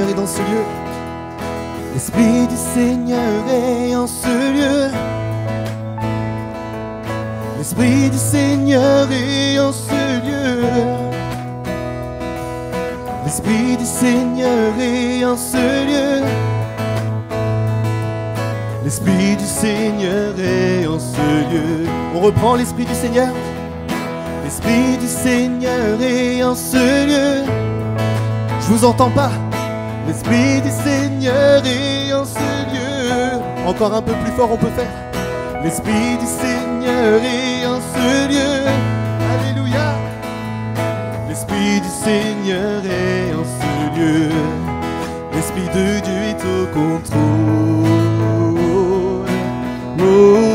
Seigneur est dans ce lieu. L'Esprit du Seigneur est en ce lieu. L'Esprit du Seigneur est en ce lieu. L'Esprit du Seigneur est en ce lieu. L'Esprit du Seigneur est en ce lieu. On reprend l'Esprit du Seigneur. L'Esprit du Seigneur est en ce lieu. Je vous entends pas. L'Esprit du Seigneur est en ce lieu. Encore un peu plus fort, on peut faire. L'Esprit du Seigneur est en ce lieu. Alléluia. L'Esprit du Seigneur est en ce lieu. L'Esprit de Dieu est au contrôle. Oh,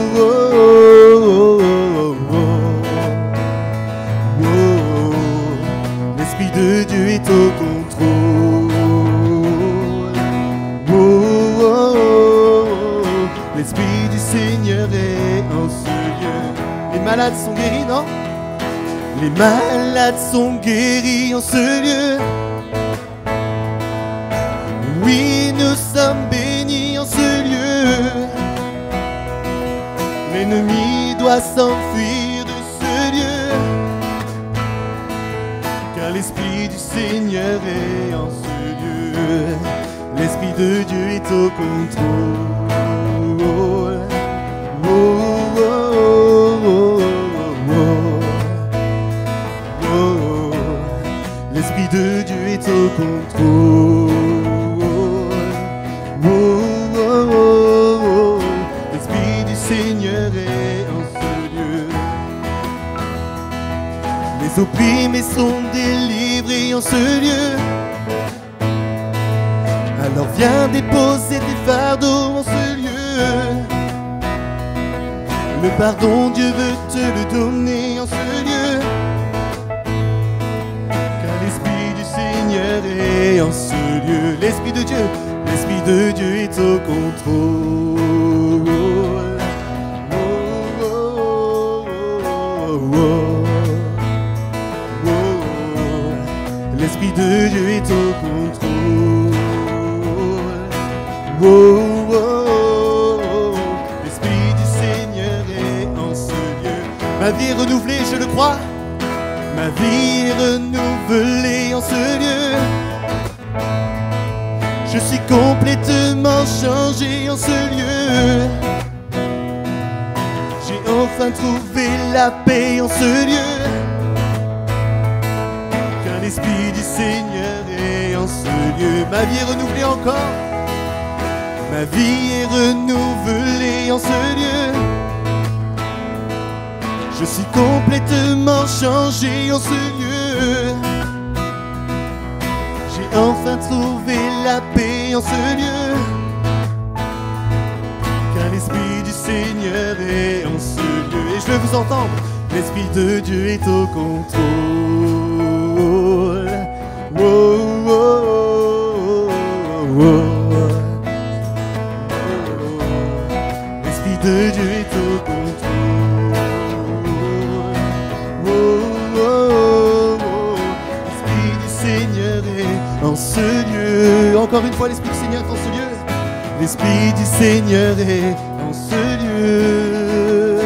malades sont guéris, non? Les malades sont guéris en ce lieu. Oui, nous sommes bénis en ce lieu. L'ennemi doit s'enfuir de ce lieu. Car l'Esprit du Seigneur est en ce lieu. L'Esprit de Dieu est au contrôle. De Dieu est au contrôle. Oh, oh, oh, oh. L'Esprit du Seigneur est en ce lieu. Les opprimés sont délivrés en ce lieu. Alors viens déposer tes fardeaux en ce lieu. Le pardon, Dieu veut te le donner en ce lieu. Seigneur est en ce lieu. L'Esprit de Dieu, l'Esprit de Dieu est au contrôle. L'Esprit de Dieu est au contrôle. L'Esprit du Seigneur est en ce lieu. Ma vie est renouvelée, je le crois. Ma vie est renouvelée en ce lieu. Je suis complètement changé en ce lieu. J'ai enfin trouvé la paix en ce lieu. Car l'Esprit du Seigneur est en ce lieu. Ma vie est renouvelée encore. Ma vie est renouvelée en ce lieu. Je suis complètement changé en ce lieu. Enfin trouvé la paix en ce lieu. Car l'Esprit du Seigneur est en ce lieu. Et je veux vous entendre. L'Esprit de Dieu est au contrôle. Oh, oh, oh. L'Esprit de Dieu Encore une fois, l'Esprit du Seigneur est en ce lieu. L'Esprit du Seigneur est en ce lieu.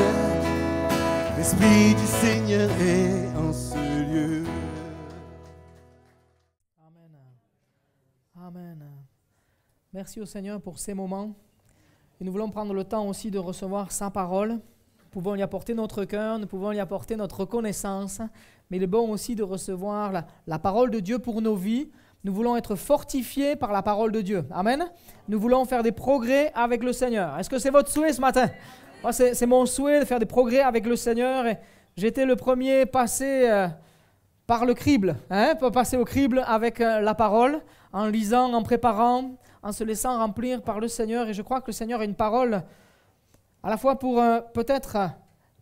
L'Esprit du Seigneur est en ce lieu. Amen. Amen. Merci au Seigneur pour ces moments. Et nous voulons prendre le temps aussi de recevoir sa parole. Nous pouvons lui apporter notre cœur, nous pouvons lui apporter notre reconnaissance, mais il est bon aussi de recevoir la, la parole de Dieu pour nos vies. Nous voulons être fortifiés par la parole de Dieu. Amen. Nous voulons faire des progrès avec le Seigneur. Est-ce que c'est votre souhait ce matin? Moi, c'est mon souhait de faire des progrès avec le Seigneur. J'étais le premier passé euh, par le crible, hein, passer au crible avec euh, la parole, en lisant, en préparant, en se laissant remplir par le Seigneur. Et je crois que le Seigneur a une parole à la fois pour euh, peut-être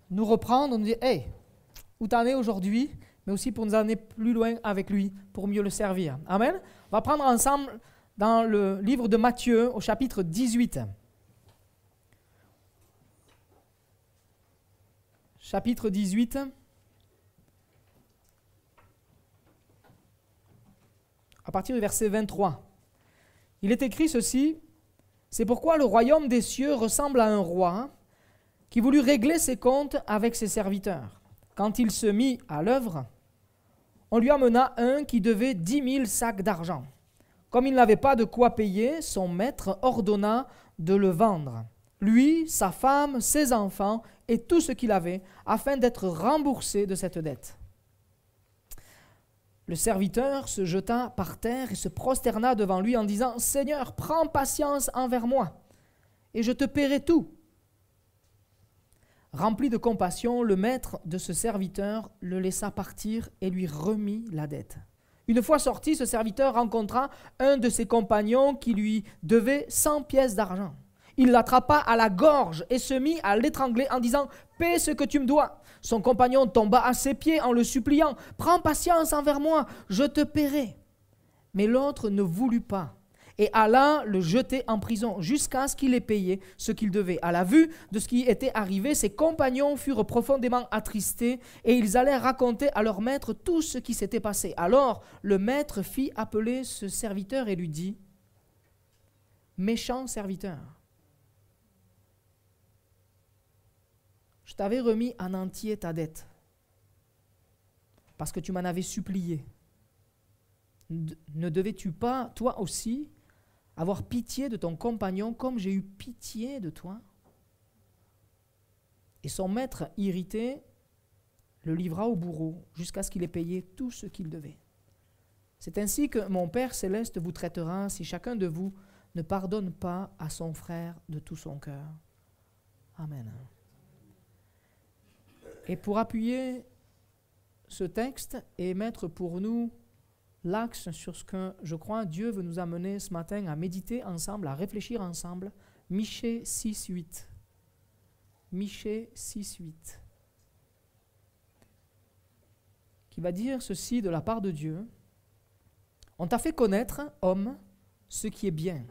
nous reprendre, nous dire, hey, où t'en es aujourd'hui, mais aussi pour nous amener plus loin avec lui, pour mieux le servir. Amen. On va prendre ensemble dans le livre de Matthieu au chapitre 18. Chapitre 18. À partir du verset 23. Il est écrit ceci, c'est pourquoi le royaume des cieux ressemble à un roi qui voulut régler ses comptes avec ses serviteurs. Quand il se mit à l'œuvre, on lui amena un qui devait dix mille sacs d'argent. Comme il n'avait pas de quoi payer, son maître ordonna de le vendre, lui, sa femme, ses enfants et tout ce qu'il avait, afin d'être remboursé de cette dette. Le serviteur se jeta par terre et se prosterna devant lui en disant, Seigneur, prends patience envers moi, et je te paierai tout. Rempli de compassion, le maître de ce serviteur le laissa partir et lui remit la dette. Une fois sorti, ce serviteur rencontra un de ses compagnons qui lui devait cent pièces d'argent. Il l'attrapa à la gorge et se mit à l'étrangler en disant Paie ce que tu me dois. Son compagnon tomba à ses pieds en le suppliant Prends patience envers moi, je te paierai. Mais l'autre ne voulut pas et alla le jeter en prison jusqu'à ce qu'il ait payé ce qu'il devait. À la vue de ce qui était arrivé, ses compagnons furent profondément attristés et ils allèrent raconter à leur maître tout ce qui s'était passé. Alors le maître fit appeler ce serviteur et lui dit Méchant serviteur, je t'avais remis en entier ta dette parce que tu m'en avais supplié. Ne devais-tu pas, toi aussi, avoir pitié de ton compagnon comme j'ai eu pitié de toi Et son maître, irrité, le livra au bourreau jusqu'à ce qu'il ait payé tout ce qu'il devait. C'est ainsi que mon Père céleste vous traitera si chacun de vous ne pardonne pas à son frère de tout son cœur. Amen. Et pour appuyer ce texte et mettre pour nous l'axe sur ce que je crois Dieu veut nous amener ce matin à méditer ensemble, à réfléchir ensemble. Michée 6, 8. Michée 6, 8. Qui va dire ceci de la part de Dieu. On t'a fait connaître, homme, ce qui est bien.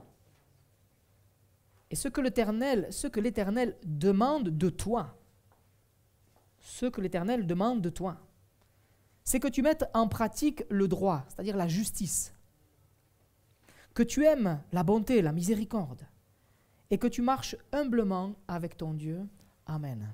Et ce que l'Éternel, ce que l'Éternel demande de toi. Ce que l'Éternel demande de toi c'est que tu mettes en pratique le droit, c'est-à-dire la justice, que tu aimes la bonté, la miséricorde, et que tu marches humblement avec ton Dieu. Amen.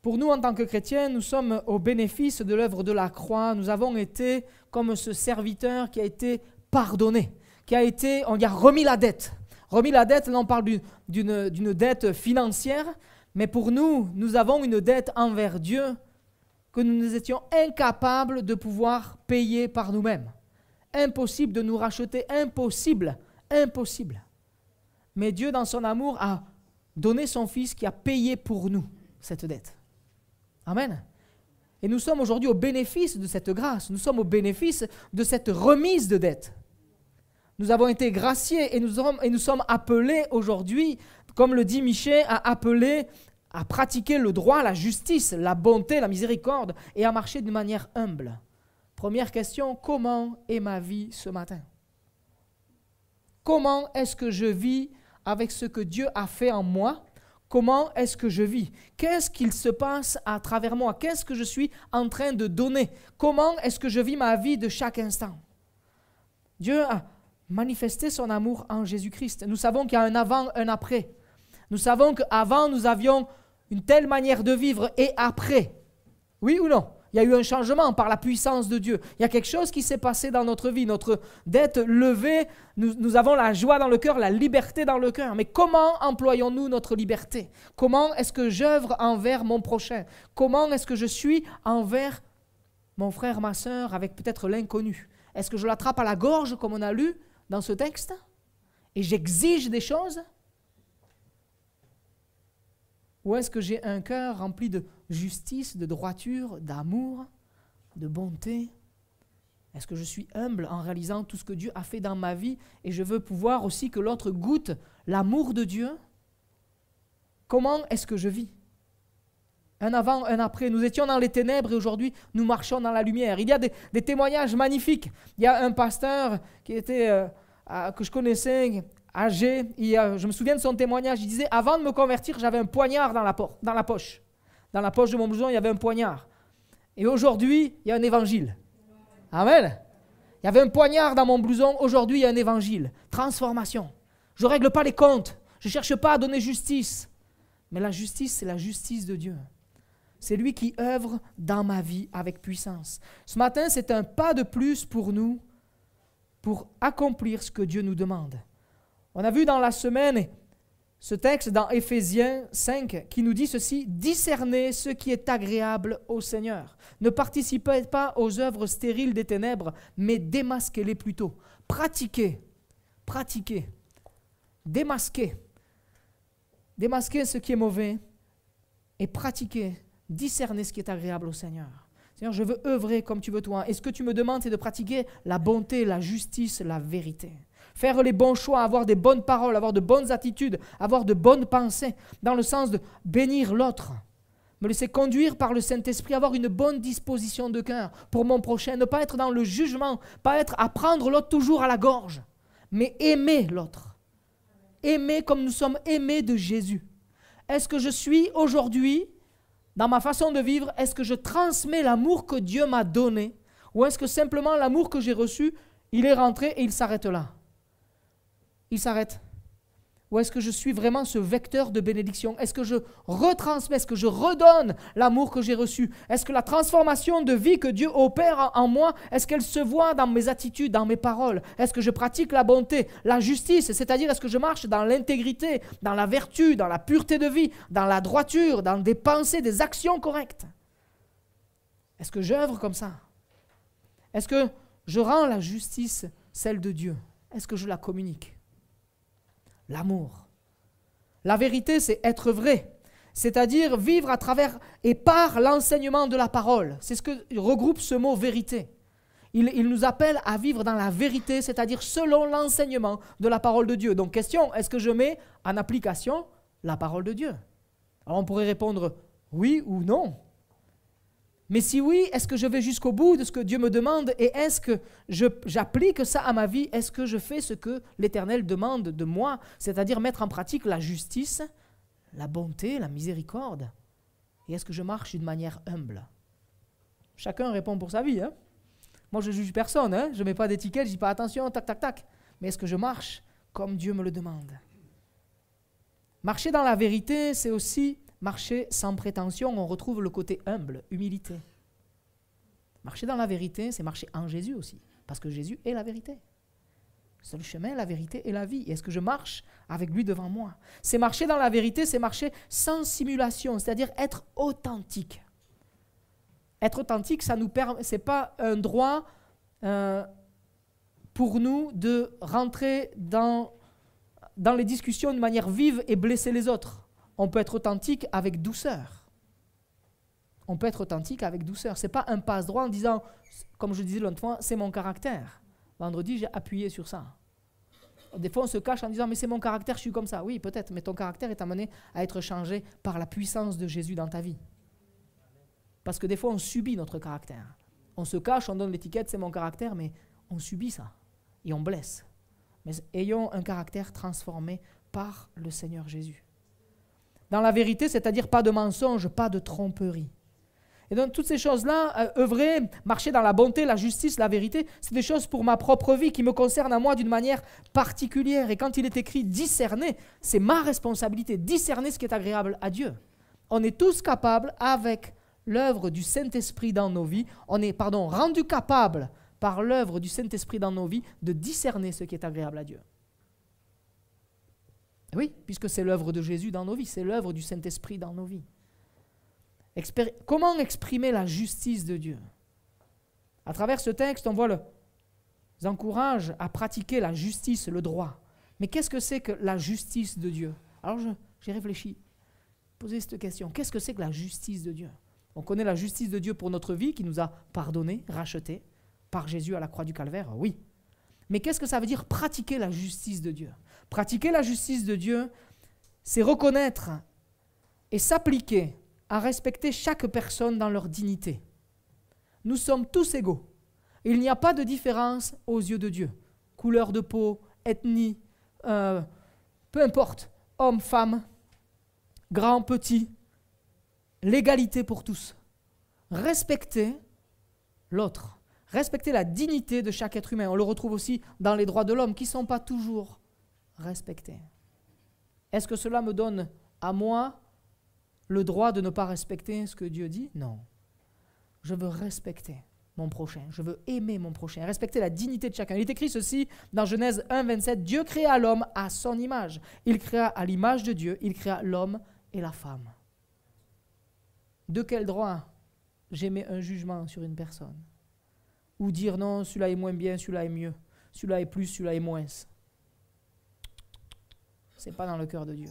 Pour nous, en tant que chrétiens, nous sommes au bénéfice de l'œuvre de la croix. Nous avons été comme ce serviteur qui a été pardonné, qui a été, on y a remis la dette. Remis la dette, là on parle d'une dette financière, mais pour nous, nous avons une dette envers Dieu que nous étions incapables de pouvoir payer par nous-mêmes. Impossible de nous racheter, impossible, impossible. Mais Dieu, dans son amour, a donné son Fils qui a payé pour nous cette dette. Amen. Et nous sommes aujourd'hui au bénéfice de cette grâce, nous sommes au bénéfice de cette remise de dette. Nous avons été graciés et nous sommes, et nous sommes appelés aujourd'hui, comme le dit Michel, à appeler à pratiquer le droit, la justice, la bonté, la miséricorde et à marcher d'une manière humble. Première question, comment est ma vie ce matin? Comment est-ce que je vis avec ce que Dieu a fait en moi? Comment est-ce que je vis? Qu'est-ce qu'il se passe à travers moi? Qu'est-ce que je suis en train de donner? Comment est-ce que je vis ma vie de chaque instant? Dieu a manifesté son amour en Jésus-Christ. Nous savons qu'il y a un avant, un après. Nous savons qu'avant, nous avions une telle manière de vivre et après. Oui ou non? Il y a eu un changement par la puissance de Dieu. Il y a quelque chose qui s'est passé dans notre vie. Notre dette levée, nous, nous avons la joie dans le cœur, la liberté dans le cœur. Mais comment employons-nous notre liberté? Comment est-ce que j'œuvre envers mon prochain? Comment est-ce que je suis envers mon frère, ma soeur, avec peut-être l'inconnu? Est-ce que je l'attrape à la gorge, comme on a lu dans ce texte? Et j'exige des choses? Ou est-ce que j'ai un cœur rempli de justice, de droiture, d'amour, de bonté? Est-ce que je suis humble en réalisant tout ce que Dieu a fait dans ma vie et je veux pouvoir aussi que l'autre goûte l'amour de Dieu? Comment est-ce que je vis? Un avant, un après. Nous étions dans les ténèbres et aujourd'hui nous marchons dans la lumière. Il y a des, témoignages magnifiques. Il y a un pasteur qui était, euh, que je connaissais âgé, je me souviens de son témoignage, il disait, avant de me convertir, j'avais un poignard dans la, poche. Dans la poche de mon blouson, il y avait un poignard. Et aujourd'hui, il y a un évangile. Amen. Il y avait un poignard dans mon blouson, aujourd'hui il y a un évangile. Transformation. Je ne règle pas les comptes, je ne cherche pas à donner justice. Mais la justice, c'est la justice de Dieu. C'est lui qui œuvre dans ma vie avec puissance. Ce matin, c'est un pas de plus pour nous pour accomplir ce que Dieu nous demande. On a vu dans la semaine ce texte dans Éphésiens 5 qui nous dit ceci, discernez ce qui est agréable au Seigneur. Ne participez pas aux œuvres stériles des ténèbres, mais démasquez-les plutôt. Pratiquez, pratiquez, démasquez. Démasquez ce qui est mauvais et pratiquez, discernez ce qui est agréable au Seigneur. Seigneur, je veux œuvrer comme tu veux toi. Et ce que tu me demandes, c'est de pratiquer la bonté, la justice, la vérité faire les bons choix, avoir des bonnes paroles, avoir de bonnes attitudes, avoir de bonnes pensées, dans le sens de bénir l'autre, me laisser conduire par le Saint-Esprit, avoir une bonne disposition de cœur pour mon prochain, ne pas être dans le jugement, pas être à prendre l'autre toujours à la gorge, mais aimer l'autre. Aimer comme nous sommes aimés de Jésus. Est-ce que je suis aujourd'hui, dans ma façon de vivre, est-ce que je transmets l'amour que Dieu m'a donné ou est-ce que simplement l'amour que j'ai reçu, il est rentré et il s'arrête là? Il s'arrête. Ou est-ce que je suis vraiment ce vecteur de bénédiction? Est-ce que je retransmets, est-ce que je redonne l'amour que j'ai reçu? Est-ce que la transformation de vie que Dieu opère en moi, est-ce qu'elle se voit dans mes attitudes, dans mes paroles? Est-ce que je pratique la bonté, la justice? C'est-à-dire, est-ce que je marche dans l'intégrité, dans la vertu, dans la pureté de vie, dans la droiture, dans des pensées, des actions correctes? Est-ce que j'œuvre comme ça? Est-ce que je rends la justice celle de Dieu? Est-ce que je la communique? L'amour. La vérité, c'est être vrai, c'est-à-dire vivre à travers et par l'enseignement de la parole. C'est ce que regroupe ce mot vérité. Il, nous appelle à vivre dans la vérité, c'est-à-dire selon l'enseignement de la parole de Dieu. Donc question, est-ce que je mets en application la parole de Dieu? On pourrait répondre oui ou non. Mais si oui, est-ce que je vais jusqu'au bout de ce que Dieu me demande et est-ce que j'applique ça à ma vie? Est-ce que je fais ce que l'Éternel demande de moi, c'est-à-dire mettre en pratique la justice, la bonté, la miséricorde? Et est-ce que je marche d'une manière humble? Chacun répond pour sa vie. Hein Moi, je juge personne. Hein je ne mets pas d'étiquette, je dis pas attention, tac, tac, tac. Mais est-ce que je marche comme Dieu me le demande? Marcher dans la vérité, c'est aussi Marcher sans prétention, on retrouve le côté humble, humilité. Marcher dans la vérité, c'est marcher en Jésus aussi, parce que Jésus est la vérité. C'est le chemin, la vérité et la vie. Est-ce que je marche avec lui devant moi? C'est marcher dans la vérité, c'est marcher sans simulation, c'est-à-dire être authentique. Être authentique, ça nous permet, c'est pas un droit euh, pour nous de rentrer dans, dans les discussions de manière vive et blesser les autres on peut être authentique avec douceur. On peut être authentique avec douceur. Ce n'est pas un passe-droit en disant, comme je disais l'autre fois, c'est mon caractère. Vendredi, j'ai appuyé sur ça. Des fois, on se cache en disant, mais c'est mon caractère, je suis comme ça. Oui, peut-être, mais ton caractère est amené à être changé par la puissance de Jésus dans ta vie. Parce que des fois, on subit notre caractère. On se cache, on donne l'étiquette, c'est mon caractère, mais on subit ça. Et on blesse. Mais ayons un caractère transformé par le Seigneur Jésus dans la vérité, c'est-à-dire pas de mensonge, pas de tromperie. Et donc toutes ces choses-là, euh, œuvrer, marcher dans la bonté, la justice, la vérité, c'est des choses pour ma propre vie qui me concernent à moi d'une manière particulière. Et quand il est écrit discerner, c'est ma responsabilité, discerner ce qui est agréable à Dieu. On est tous capables, avec l'œuvre du Saint-Esprit dans nos vies, on est, pardon, rendu capable par l'œuvre du Saint-Esprit dans nos vies de discerner ce qui est agréable à Dieu. Oui, puisque c'est l'œuvre de Jésus dans nos vies, c'est l'œuvre du Saint-Esprit dans nos vies. Comment exprimer la justice de Dieu? À travers ce texte, on voit le à pratiquer la justice, le droit. Mais qu'est-ce que c'est que la justice de Dieu? Alors j'ai réfléchi, posé cette question. Qu'est-ce que c'est que la justice de Dieu? On connaît la justice de Dieu pour notre vie qui nous a pardonné, racheté par Jésus à la croix du calvaire, oui. Mais qu'est-ce que ça veut dire pratiquer la justice de Dieu? Pratiquer la justice de Dieu, c'est reconnaître et s'appliquer à respecter chaque personne dans leur dignité. Nous sommes tous égaux. Il n'y a pas de différence aux yeux de Dieu. Couleur de peau, ethnie, euh, peu importe, homme, femme, grand, petit, l'égalité pour tous. Respecter l'autre, Respecter la dignité de chaque être humain. On le retrouve aussi dans les droits de l'homme qui ne sont pas toujours respectés. Est-ce que cela me donne à moi le droit de ne pas respecter ce que Dieu dit? Non. Je veux respecter mon prochain. Je veux aimer mon prochain, respecter la dignité de chacun. Il est écrit ceci dans Genèse 1, 27. Dieu créa l'homme à son image. Il créa à l'image de Dieu, il créa l'homme et la femme. De quel droit j'émets un jugement sur une personne? Ou dire non, celui-là est moins bien, celui-là est mieux, celui-là est plus, celui-là est moins. Ce n'est pas dans le cœur de Dieu.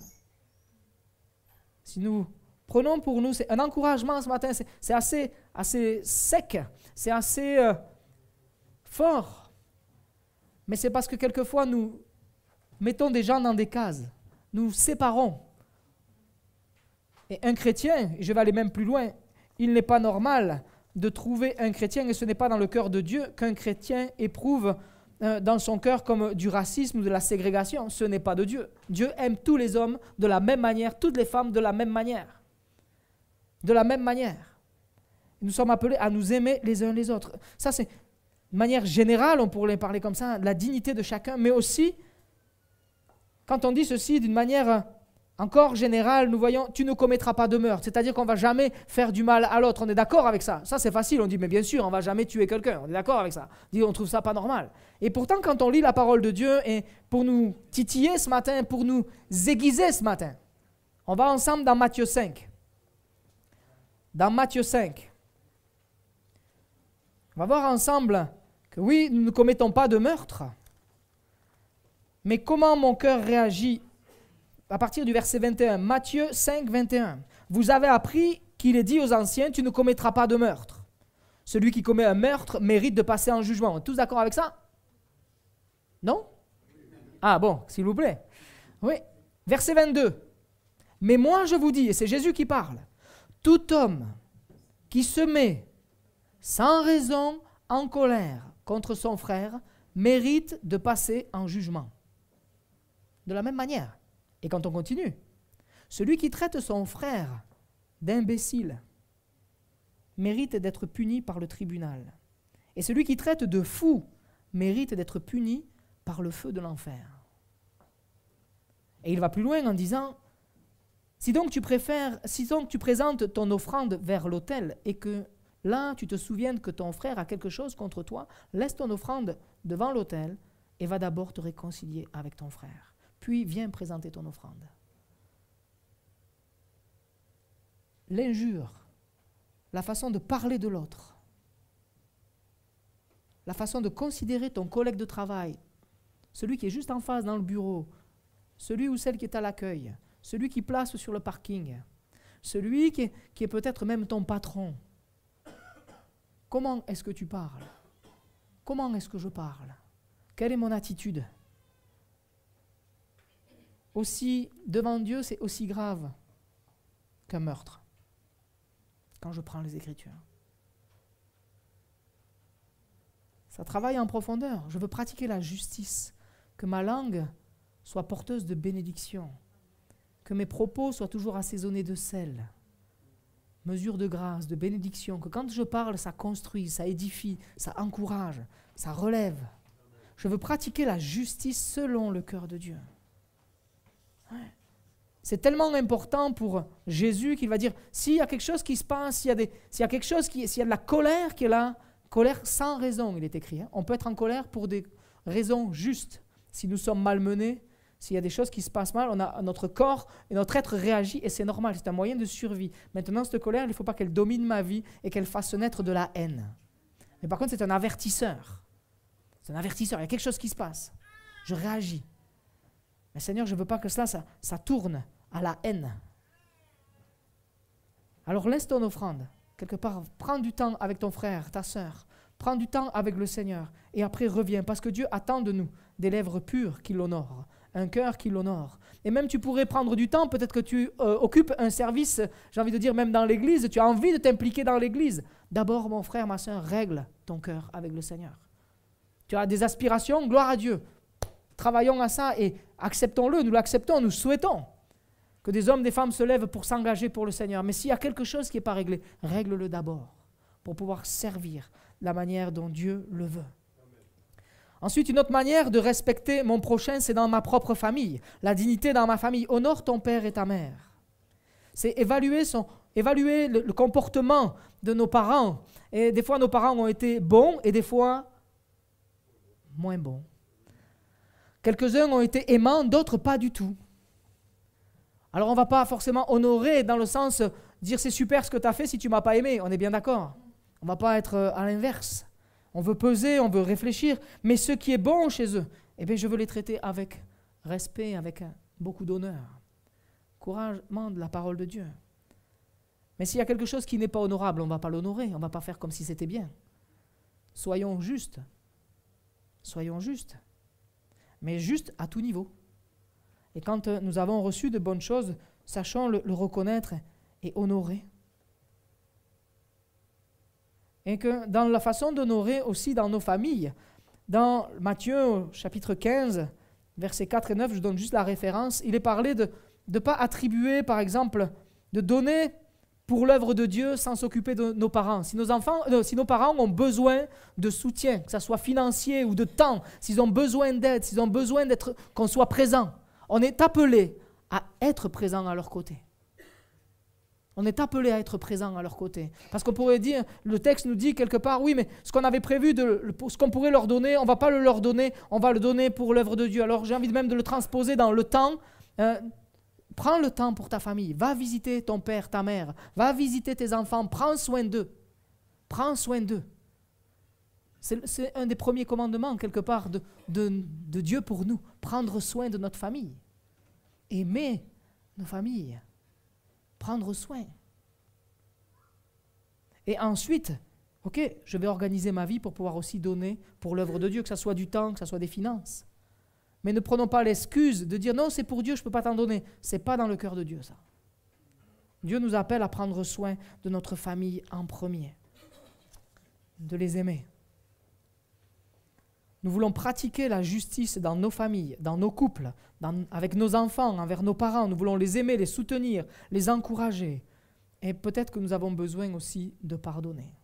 Si nous prenons pour nous, c'est un encouragement ce matin, c'est assez, sec, c'est assez euh, fort. Mais c'est parce que quelquefois nous mettons des gens dans des cases, nous séparons. Et un chrétien, je vais aller même plus loin, il n'est pas normal de trouver un chrétien, et ce n'est pas dans le cœur de Dieu qu'un chrétien éprouve dans son cœur comme du racisme ou de la ségrégation. Ce n'est pas de Dieu. Dieu aime tous les hommes de la même manière, toutes les femmes de la même manière. De la même manière. Nous sommes appelés à nous aimer les uns les autres. Ça, c'est de manière générale, on pourrait parler comme ça, la dignité de chacun, mais aussi, quand on dit ceci d'une manière encore général, nous voyons, tu ne commettras pas de meurtre. C'est-à-dire qu'on ne va jamais faire du mal à l'autre. On est d'accord avec ça. Ça, c'est facile. On dit, mais bien sûr, on ne va jamais tuer quelqu'un. On est d'accord avec ça. On dit, on trouve ça pas normal. Et pourtant, quand on lit la parole de Dieu, pour nous titiller ce matin, pour nous aiguiser ce matin, on va ensemble dans Matthieu 5. Dans Matthieu 5. On va voir ensemble que oui, nous ne commettons pas de meurtre. Mais comment mon cœur réagit à partir du verset 21, Matthieu 5, 21. Vous avez appris qu'il est dit aux anciens, tu ne commettras pas de meurtre. Celui qui commet un meurtre mérite de passer en jugement. Tous d'accord avec ça? Non? Ah bon, s'il vous plaît. Oui. Verset 22. Mais moi je vous dis, et c'est Jésus qui parle, tout homme qui se met sans raison en colère contre son frère mérite de passer en jugement. De la même manière, et quand on continue, celui qui traite son frère d'imbécile mérite d'être puni par le tribunal. Et celui qui traite de fou mérite d'être puni par le feu de l'enfer. Et il va plus loin en disant si donc tu présentes ton offrande vers l'autel et que là tu te souviennes que ton frère a quelque chose contre toi, laisse ton offrande devant l'autel et va d'abord te réconcilier avec ton frère puis viens présenter ton offrande. L'injure, la façon de parler de l'autre, la façon de considérer ton collègue de travail, celui qui est juste en face dans le bureau, celui ou celle qui est à l'accueil, celui qui place sur le parking, celui qui est, peut-être même ton patron. Comment est-ce que tu parles? Comment est-ce que je parle? Quelle est mon attitude? Aussi, devant Dieu, c'est aussi grave qu'un meurtre, quand je prends les Écritures. Ça travaille en profondeur. Je veux pratiquer la justice, que ma langue soit porteuse de bénédiction, que mes propos soient toujours assaisonnés de sel, mesure de grâce, de bénédiction, que quand je parle, ça construit, ça édifie, ça encourage, ça relève. Je veux pratiquer la justice selon le cœur de Dieu. C'est tellement important pour Jésus qu'il va dire s'il y a quelque chose qui se passe, s'il y a, des, s'il y a quelque chose qui, s'il y a de la colère qui est là, colère sans raison, il est écrit. Hein. On peut être en colère pour des raisons justes. Si nous sommes malmenés, s'il y a des choses qui se passent mal, on a, notre corps et notre être réagit et c'est normal, c'est un moyen de survie. Maintenant, cette colère, il ne faut pas qu'elle domine ma vie et qu'elle fasse naître de la haine. Mais par contre, c'est un avertisseur. C'est un avertisseur, il y a quelque chose qui se passe. Je réagis. Mais Seigneur, je ne veux pas que cela, ça, tourne à la haine. Alors laisse ton offrande. Quelque part, prends du temps avec ton frère, ta soeur. Prends du temps avec le Seigneur. Et après, reviens. Parce que Dieu attend de nous des lèvres pures qui l'honorent, un cœur qui l'honore. Et même tu pourrais prendre du temps, peut-être que tu euh, occupes un service, j'ai envie de dire même dans l'Église, tu as envie de t'impliquer dans l'Église. D'abord, mon frère, ma soeur, règle ton cœur avec le Seigneur. Tu as des aspirations, gloire à Dieu. Travaillons à ça et acceptons-le, nous l'acceptons, nous souhaitons que des hommes, des femmes se lèvent pour s'engager pour le Seigneur. Mais s'il y a quelque chose qui n'est pas réglé, règle-le d'abord pour pouvoir servir la manière dont Dieu le veut. Ensuite, une autre manière de respecter mon prochain, c'est dans ma propre famille. La dignité dans ma famille. Honore ton père et ta mère. C'est évaluer, son, évaluer le, le comportement de nos parents. Et des fois, nos parents ont été bons et des fois moins bons. Quelques-uns ont été aimants, d'autres pas du tout. Alors on ne va pas forcément honorer dans le sens dire c'est super ce que tu as fait si tu m'as pas aimé, on est bien d'accord. On ne va pas être à l'inverse. On veut peser, on veut réfléchir, mais ce qui est bon chez eux, eh bien je veux les traiter avec respect, avec beaucoup d'honneur. Couragement de la parole de Dieu. Mais s'il y a quelque chose qui n'est pas honorable, on ne va pas l'honorer, on ne va pas faire comme si c'était bien. Soyons justes. Soyons justes. Mais juste à tout niveau. Et quand euh, nous avons reçu de bonnes choses, sachons le, reconnaître et honorer. Et que dans la façon d'honorer aussi dans nos familles, dans Matthieu chapitre 15, versets 4 et 9, je donne juste la référence, il est parlé de ne pas attribuer, par exemple, de donner pour l'œuvre de Dieu sans s'occuper de nos parents. Si nos, enfants, euh, si nos parents ont besoin de soutien, que ce soit financier ou de temps, s'ils ont besoin d'aide, s'ils ont besoin d'être, qu'on soit présent, on est appelé à être présent à leur côté. On est appelé à être présent à leur côté. Parce qu'on pourrait dire, le texte nous dit quelque part, oui, mais ce qu'on avait prévu, de, ce qu'on pourrait leur donner, on ne va pas le leur donner, on va le donner pour l'œuvre de Dieu. Alors j'ai envie même de le transposer dans le temps. Euh, prends le temps pour ta famille. Va visiter ton père, ta mère. Va visiter tes enfants. Prends soin d'eux. Prends soin d'eux. C'est un des premiers commandements, quelque part, de, Dieu pour nous. Prendre soin de notre famille. Aimer nos familles. Prendre soin. Et ensuite, ok, je vais organiser ma vie pour pouvoir aussi donner pour l'œuvre de Dieu, que ce soit du temps, que ce soit des finances. Mais ne prenons pas l'excuse de dire non, c'est pour Dieu, je ne peux pas t'en donner. Ce n'est pas dans le cœur de Dieu, ça. Dieu nous appelle à prendre soin de notre famille en premier, de les aimer. Nous voulons pratiquer la justice dans nos familles, dans nos couples, avec nos enfants, envers nos parents. Nous voulons les aimer, les soutenir, les encourager. Et peut-être que nous avons besoin aussi de pardonner.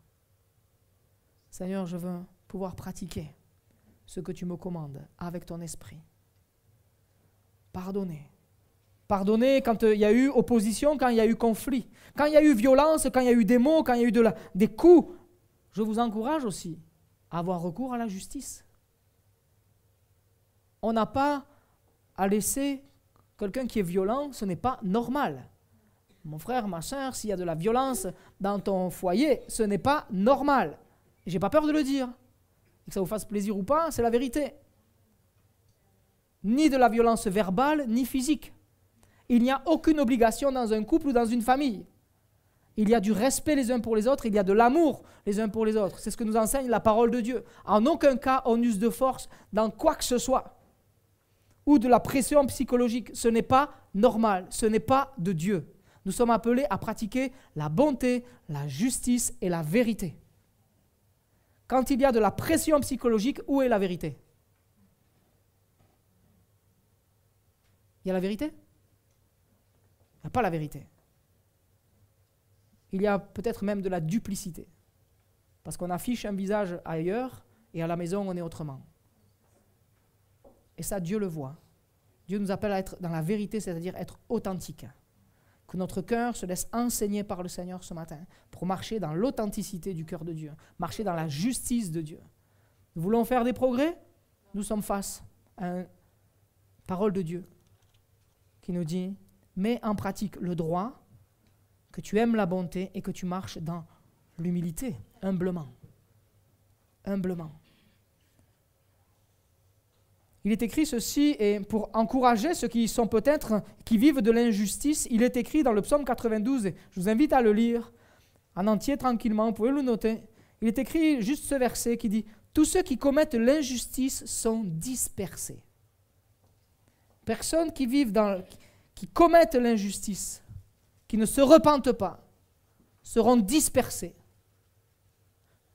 Seigneur, je veux pouvoir pratiquer ce que tu me commandes avec ton esprit. Pardonner. Pardonner quand il y a eu opposition, quand il y a eu conflit, quand il y a eu violence, quand il y a eu des mots, quand il y a eu des coups. Je vous encourage aussi à avoir recours à la justice on n'a pas à laisser quelqu'un qui est violent, ce n'est pas normal. Mon frère, ma soeur, s'il y a de la violence dans ton foyer, ce n'est pas normal. J'ai pas peur de le dire. Que ça vous fasse plaisir ou pas, c'est la vérité. Ni de la violence verbale, ni physique. Il n'y a aucune obligation dans un couple ou dans une famille. Il y a du respect les uns pour les autres, il y a de l'amour les uns pour les autres. C'est ce que nous enseigne la parole de Dieu. En aucun cas on use de force dans quoi que ce soit ou de la pression psychologique. Ce n'est pas normal, ce n'est pas de Dieu. Nous sommes appelés à pratiquer la bonté, la justice et la vérité. Quand il y a de la pression psychologique, où est la vérité? Il y a la vérité? Il n'y a pas la vérité. Il y a peut-être même de la duplicité. Parce qu'on affiche un visage ailleurs et à la maison on est autrement. Et ça, Dieu le voit. Dieu nous appelle à être dans la vérité, c'est-à-dire être authentique. Que notre cœur se laisse enseigner par le Seigneur ce matin pour marcher dans l'authenticité du cœur de Dieu, marcher dans la justice de Dieu. Nous voulons faire des progrès? Nous sommes face à une parole de Dieu qui nous dit mets en pratique le droit, que tu aimes la bonté et que tu marches dans l'humilité, humblement. Humblement. Il est écrit ceci, et pour encourager ceux qui sont peut-être, qui vivent de l'injustice, il est écrit dans le psaume 92, je vous invite à le lire en entier tranquillement, vous pouvez le noter. Il est écrit juste ce verset qui dit, Tous ceux qui commettent l'injustice sont dispersés. Personnes qui vivent dans, qui commettent l'injustice, qui ne se repentent pas, seront dispersés.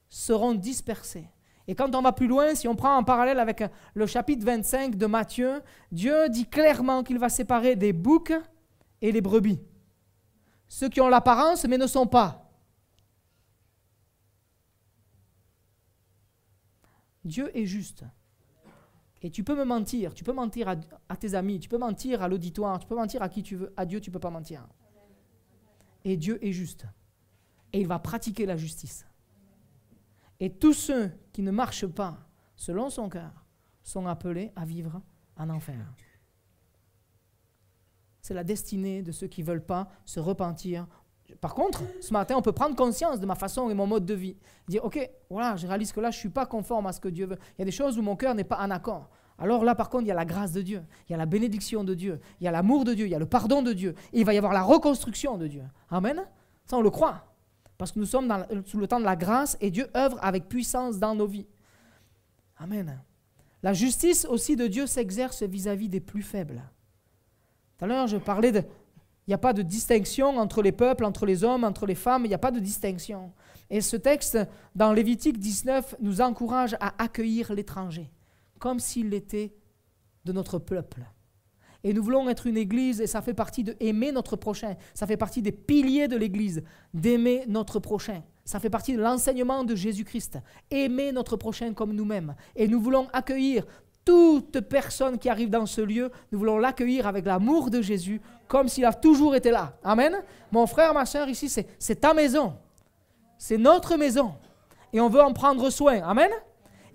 Seront dispersés. Et quand on va plus loin, si on prend en parallèle avec le chapitre 25 de Matthieu, Dieu dit clairement qu'il va séparer des boucs et les brebis. Ceux qui ont l'apparence mais ne sont pas. Dieu est juste. Et tu peux me mentir, tu peux mentir à, à tes amis, tu peux mentir à l'auditoire, tu peux mentir à qui tu veux. À Dieu, tu ne peux pas mentir. Et Dieu est juste. Et il va pratiquer la justice. Et tous ceux qui ne marchent pas selon son cœur sont appelés à vivre en enfer. C'est la destinée de ceux qui ne veulent pas se repentir. Par contre, ce matin, on peut prendre conscience de ma façon et mon mode de vie. Dire, OK, voilà, je réalise que là, je ne suis pas conforme à ce que Dieu veut. Il y a des choses où mon cœur n'est pas en accord. Alors là, par contre, il y a la grâce de Dieu, il y a la bénédiction de Dieu, il y a l'amour de Dieu, il y a le pardon de Dieu. Il va y avoir la reconstruction de Dieu. Amen. Ça, on le croit. Parce que nous sommes sous le temps de la grâce et Dieu œuvre avec puissance dans nos vies. Amen. La justice aussi de Dieu s'exerce vis-à-vis des plus faibles. Tout à l'heure, je parlais de... Il n'y a pas de distinction entre les peuples, entre les hommes, entre les femmes, il n'y a pas de distinction. Et ce texte, dans Lévitique 19, nous encourage à accueillir l'étranger, comme s'il était de notre peuple. Et nous voulons être une église, et ça fait partie de aimer notre prochain. Ça fait partie des piliers de l'église, d'aimer notre prochain. Ça fait partie de l'enseignement de Jésus-Christ. Aimer notre prochain comme nous-mêmes. Et nous voulons accueillir toute personne qui arrive dans ce lieu, nous voulons l'accueillir avec l'amour de Jésus, comme s'il a toujours été là. Amen. Mon frère, ma soeur, ici, c'est ta maison. C'est notre maison. Et on veut en prendre soin. Amen.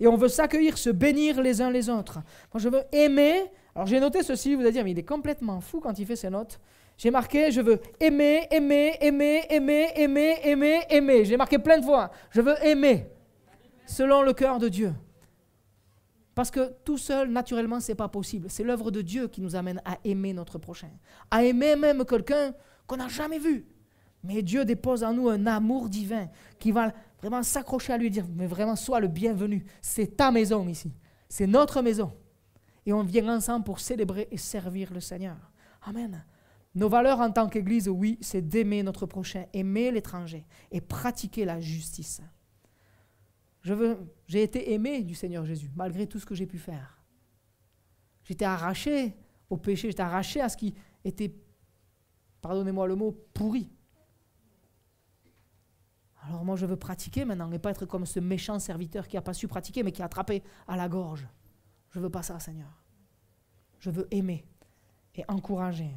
Et on veut s'accueillir, se bénir les uns les autres. Moi, je veux aimer alors j'ai noté ceci, vous allez dire, mais il est complètement fou quand il fait ses notes. J'ai marqué, je veux aimer, aimer, aimer, aimer, aimer, aimer, aimer. J'ai marqué plein de fois. Je veux aimer selon le cœur de Dieu. Parce que tout seul, naturellement, ce n'est pas possible. C'est l'œuvre de Dieu qui nous amène à aimer notre prochain. À aimer même quelqu'un qu'on n'a jamais vu. Mais Dieu dépose en nous un amour divin qui va vraiment s'accrocher à lui et dire, mais vraiment, sois le bienvenu. C'est ta maison ici. C'est notre maison et on vient ensemble pour célébrer et servir le Seigneur. Amen. Nos valeurs en tant qu'Église, oui, c'est d'aimer notre prochain, aimer l'étranger et pratiquer la justice. Je veux, j'ai été aimé du Seigneur Jésus, malgré tout ce que j'ai pu faire. J'étais arraché au péché, j'étais arraché à ce qui était, pardonnez-moi le mot, pourri. Alors moi, je veux pratiquer maintenant et pas être comme ce méchant serviteur qui n'a pas su pratiquer, mais qui a attrapé à la gorge. Je veux pas ça, Seigneur. Je veux aimer et encourager.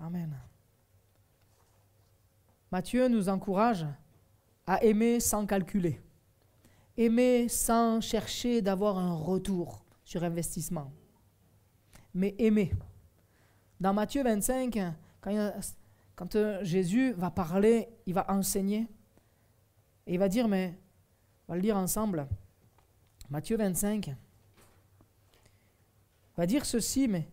Amen. Matthieu nous encourage à aimer sans calculer, aimer sans chercher d'avoir un retour sur investissement, mais aimer. Dans Matthieu 25, quand, quand euh, Jésus va parler, il va enseigner, et il va dire, mais on va le lire ensemble. Matthieu 25 va dire ceci, mais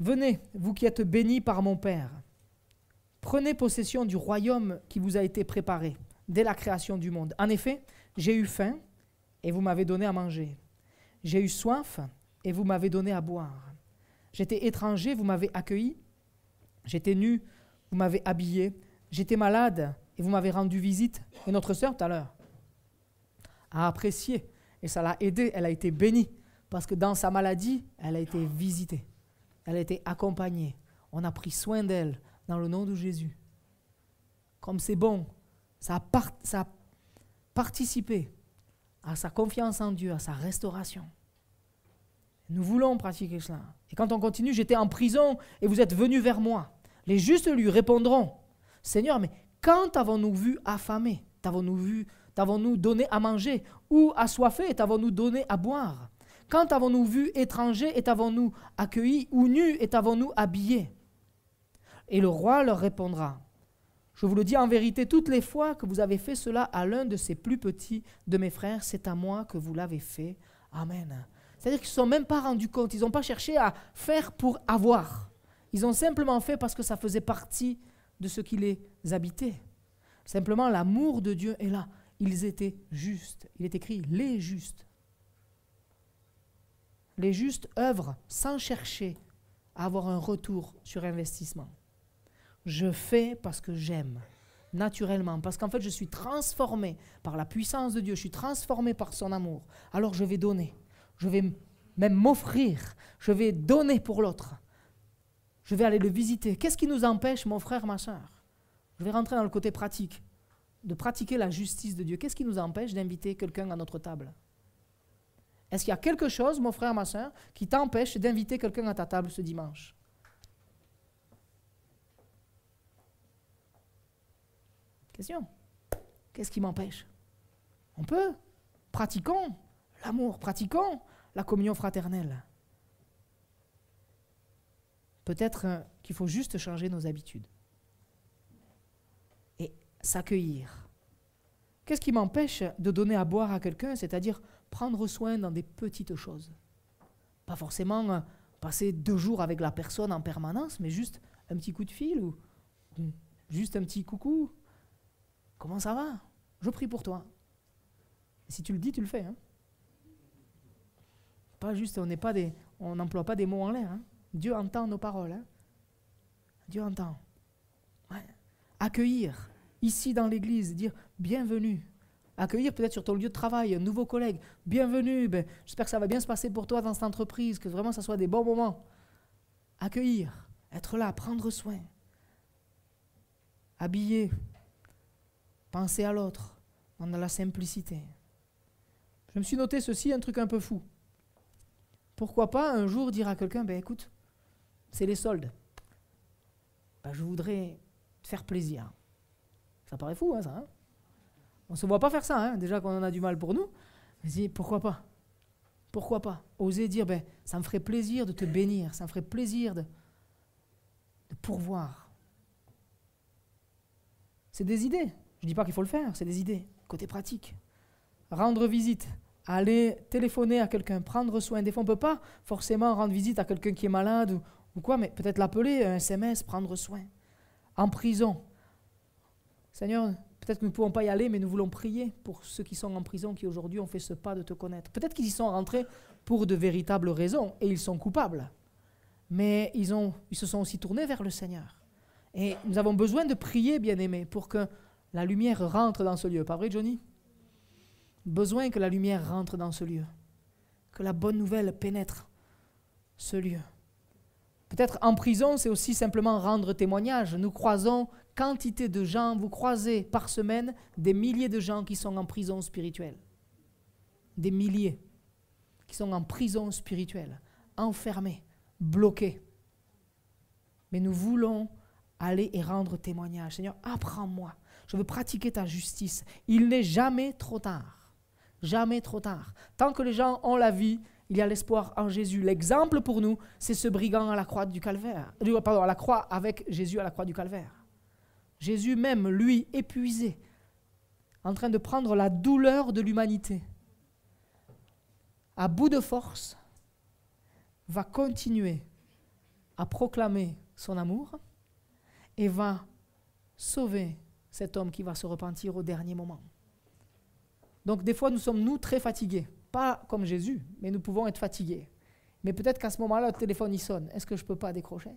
Venez, vous qui êtes bénis par mon Père, prenez possession du royaume qui vous a été préparé dès la création du monde. En effet, j'ai eu faim et vous m'avez donné à manger. J'ai eu soif et vous m'avez donné à boire. J'étais étranger, vous m'avez accueilli. J'étais nu, vous m'avez habillé. J'étais malade et vous m'avez rendu visite. Et notre sœur, tout à l'heure, a apprécié. Et ça l'a aidée. Elle a été bénie. Parce que dans sa maladie, elle a été visitée. Elle a été accompagnée. On a pris soin d'elle dans le nom de Jésus. Comme c'est bon, ça a, ça a participé à sa confiance en Dieu, à sa restauration. Nous voulons pratiquer cela. Et quand on continue, j'étais en prison et vous êtes venus vers moi. Les justes lui répondront, Seigneur, mais quand avons-nous vu affamé T'avons-nous vu T'avons-nous donné à manger Ou assoiffé T'avons-nous donné à boire? Quand avons-nous vu étranger et t'avons-nous accueilli Ou nu et t'avons-nous habillé Et le roi leur répondra, je vous le dis en vérité, toutes les fois que vous avez fait cela à l'un de ces plus petits de mes frères, c'est à moi que vous l'avez fait. Amen. C'est-à-dire qu'ils ne se sont même pas rendus compte, ils n'ont pas cherché à faire pour avoir. Ils ont simplement fait parce que ça faisait partie de ce qui les habitait. Simplement, l'amour de Dieu est là. Ils étaient justes. Il est écrit les justes. Les justes œuvrent sans chercher à avoir un retour sur investissement. Je fais parce que j'aime, naturellement, parce qu'en fait je suis transformé par la puissance de Dieu, je suis transformé par son amour. Alors je vais donner, je vais même m'offrir, je vais donner pour l'autre. Je vais aller le visiter. Qu'est-ce qui nous empêche, mon frère, ma soeur? Je vais rentrer dans le côté pratique, de pratiquer la justice de Dieu. Qu'est-ce qui nous empêche d'inviter quelqu'un à notre table? Est-ce qu'il y a quelque chose, mon frère, ma soeur, qui t'empêche d'inviter quelqu'un à ta table ce dimanche? Question. Qu'est-ce qui m'empêche? On peut. Pratiquons l'amour, pratiquons la communion fraternelle. Peut-être euh, qu'il faut juste changer nos habitudes et s'accueillir. Qu'est-ce qui m'empêche de donner à boire à quelqu'un, c'est-à-dire prendre soin dans des petites choses? Pas forcément euh, passer deux jours avec la personne en permanence, mais juste un petit coup de fil ou juste un petit coucou. Comment ça va? Je prie pour toi. Si tu le dis, tu le fais. Hein pas juste, on n'emploie pas des mots en l'air. Hein Dieu entend nos paroles. Hein. Dieu entend. Accueillir, ici dans l'église, dire bienvenue. Accueillir peut-être sur ton lieu de travail un nouveau collègue. Bienvenue, ben, j'espère que ça va bien se passer pour toi dans cette entreprise, que vraiment ça soit des bons moments. Accueillir, être là, prendre soin. Habiller, penser à l'autre, dans la simplicité. Je me suis noté ceci, un truc un peu fou. Pourquoi pas un jour dire à quelqu'un, ben écoute, c'est les soldes. Ben, je voudrais te faire plaisir. Ça paraît fou, hein, ça. Hein on ne se voit pas faire ça, hein, déjà qu'on en a du mal pour nous. Mais pourquoi pas? Pourquoi pas? Oser dire, ben, ça me ferait plaisir de te bénir, ça me ferait plaisir de, de pourvoir. C'est des idées. Je ne dis pas qu'il faut le faire, c'est des idées. Côté pratique. Rendre visite, aller téléphoner à quelqu'un, prendre soin. Des fois, on ne peut pas forcément rendre visite à quelqu'un qui est malade ou quoi, mais peut-être l'appeler, un SMS, prendre soin. En prison. Seigneur, peut-être que nous ne pouvons pas y aller, mais nous voulons prier pour ceux qui sont en prison, qui aujourd'hui ont fait ce pas de te connaître. Peut-être qu'ils y sont rentrés pour de véritables raisons et ils sont coupables. Mais ils, ont, ils se sont aussi tournés vers le Seigneur. Et nous avons besoin de prier, bien-aimés, pour que la lumière rentre dans ce lieu. Pas vrai, Johnny? Besoin que la lumière rentre dans ce lieu. Que la bonne nouvelle pénètre ce lieu. Peut-être en prison, c'est aussi simplement rendre témoignage. Nous croisons quantité de gens, vous croisez par semaine des milliers de gens qui sont en prison spirituelle. Des milliers qui sont en prison spirituelle, enfermés, bloqués. Mais nous voulons aller et rendre témoignage. Seigneur, apprends-moi je veux pratiquer ta justice. Il n'est jamais trop tard. Jamais trop tard. Tant que les gens ont la vie, il y a l'espoir en Jésus. L'exemple pour nous, c'est ce brigand à la croix du calvaire. Pardon, à la croix avec Jésus à la croix du calvaire. Jésus même, lui, épuisé, en train de prendre la douleur de l'humanité, à bout de force, va continuer à proclamer son amour et va sauver cet homme qui va se repentir au dernier moment. Donc des fois, nous sommes, nous, très fatigués. Pas comme Jésus, mais nous pouvons être fatigués. Mais peut-être qu'à ce moment-là, le téléphone y sonne. Est-ce que je ne peux pas décrocher?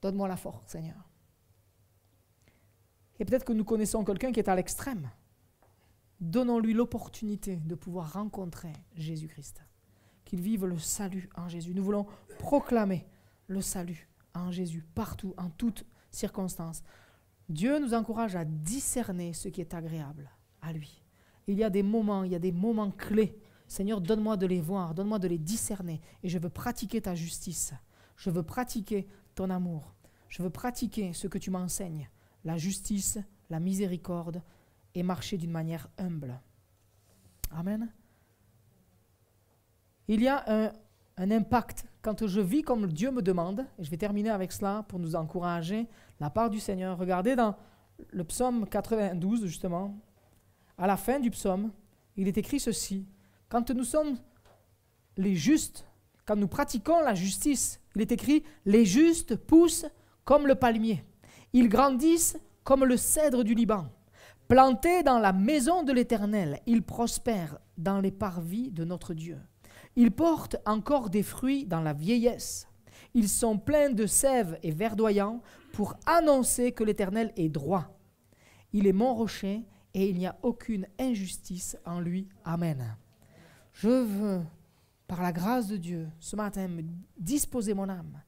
Donne-moi la force, Seigneur. Et peut-être que nous connaissons quelqu'un qui est à l'extrême. Donnons-lui l'opportunité de pouvoir rencontrer Jésus-Christ. Qu'il vive le salut en Jésus. Nous voulons proclamer le salut en Jésus partout, en toutes circonstances. Dieu nous encourage à discerner ce qui est agréable à lui. Il y a des moments, il y a des moments clés. Seigneur, donne-moi de les voir, donne-moi de les discerner. Et je veux pratiquer ta justice. Je veux pratiquer ton amour. Je veux pratiquer ce que tu m'enseignes, la justice, la miséricorde, et marcher d'une manière humble. Amen. Il y a un, impact quand je vis comme Dieu me demande, et je vais terminer avec cela pour nous encourager, la part du Seigneur. Regardez dans le psaume 92, justement, à la fin du psaume, il est écrit ceci. Quand nous sommes les justes, quand nous pratiquons la justice, il est écrit, les justes poussent comme le palmier. Ils grandissent comme le cèdre du Liban. Plantés dans la maison de l'Éternel, ils prospèrent dans les parvis de notre Dieu. Ils portent encore des fruits dans la vieillesse. Ils sont pleins de sève et verdoyants pour annoncer que l'Éternel est droit. Il est mon rocher et il n'y a aucune injustice en lui. Amen. Je veux, par la grâce de Dieu, ce matin, me disposer mon âme